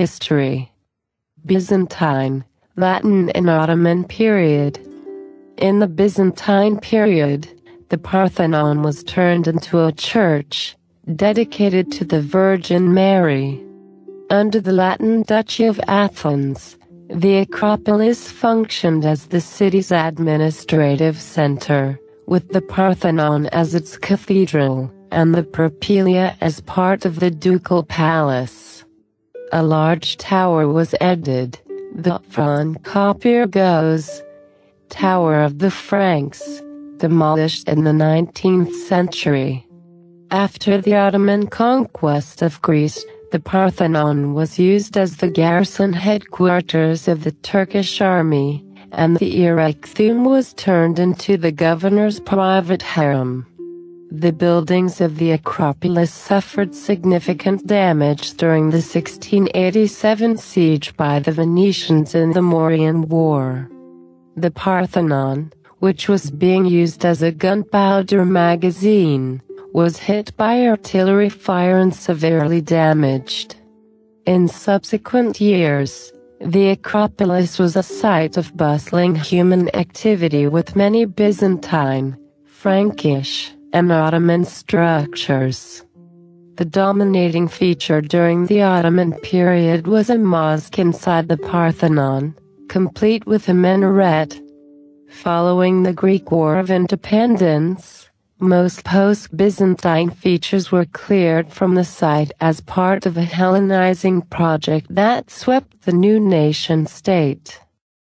History Byzantine, Latin and Ottoman period. In the Byzantine period, the Parthenon was turned into a church, dedicated to the Virgin Mary. Under the Latin Duchy of Athens, the Acropolis functioned as the city's administrative center, with the Parthenon as its cathedral, and the Propylaea as part of the ducal palace. A large tower was added, the Frankopyrgos Tower of the Franks, demolished in the 19th century. After the Ottoman conquest of Greece, the Parthenon was used as the garrison headquarters of the Turkish army, and the Erechtheum was turned into the governor's private harem. The buildings of the Acropolis suffered significant damage during the 1687 siege by the Venetians in the Morean War. The Parthenon, which was being used as a gunpowder magazine, was hit by artillery fire and severely damaged. In subsequent years, the Acropolis was a site of bustling human activity with many Byzantine, Frankish, and Ottoman structures. The dominating feature during the Ottoman period was a mosque inside the Parthenon, complete with a minaret. Following the Greek War of Independence, most post-Byzantine features were cleared from the site as part of a Hellenizing project that swept the new nation-state.